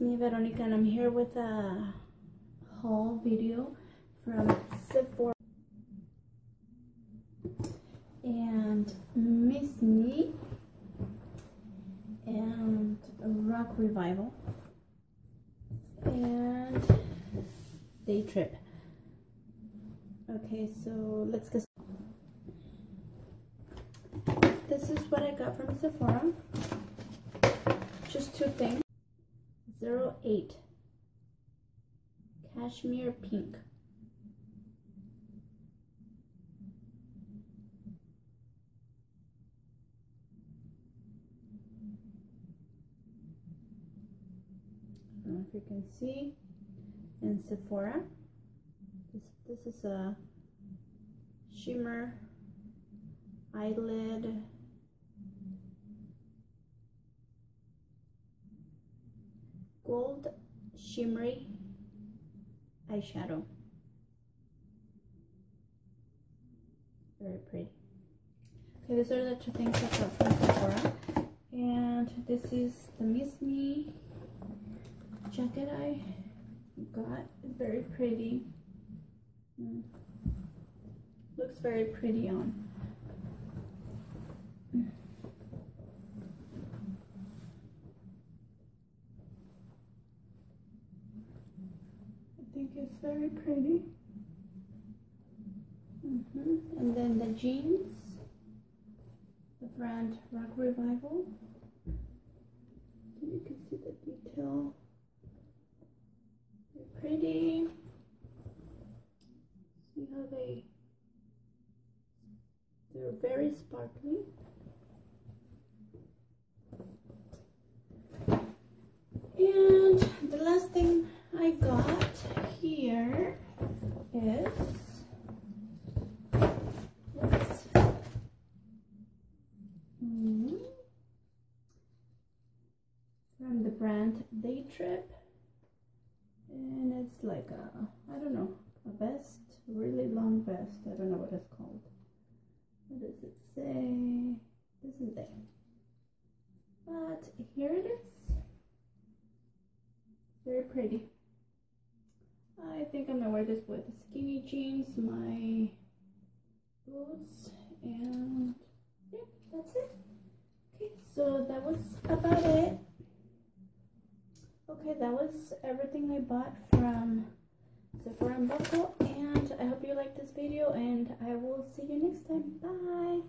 me Veronica and I'm here with a haul video from Sephora and Miss Me and Rock Revival and Day Trip. Okay, so let's get This is what I got from Sephora. Just two things. 08 Cashmere Pink. I don't know if you can see in Sephora. This, this is a shimmer eyelid gold shimmery eyeshadow. Very pretty. Okay, these are the two things I got from Sephora. And this is the Miss Me jacket I got. Very pretty. Mm. Looks very pretty on. It's very pretty. Mm -hmm. And then the jeans, the brand Rock Revival. So you can see the detail. They're pretty. See how they, they're very sparkly. And the last thing I got here is this. Mm, from the brand Day Trip. And it's like a, I don't know, a vest, really long vest. I don't know what it's called. What does it say? This is it. But here it is. Very pretty. I think I'm gonna wear this with skinny jeans, my boots, and yeah, that's it. Okay, so that was about it. Okay, that was everything I bought from Sephora and Buckle, and I hope you liked this video, and I will see you next time. Bye!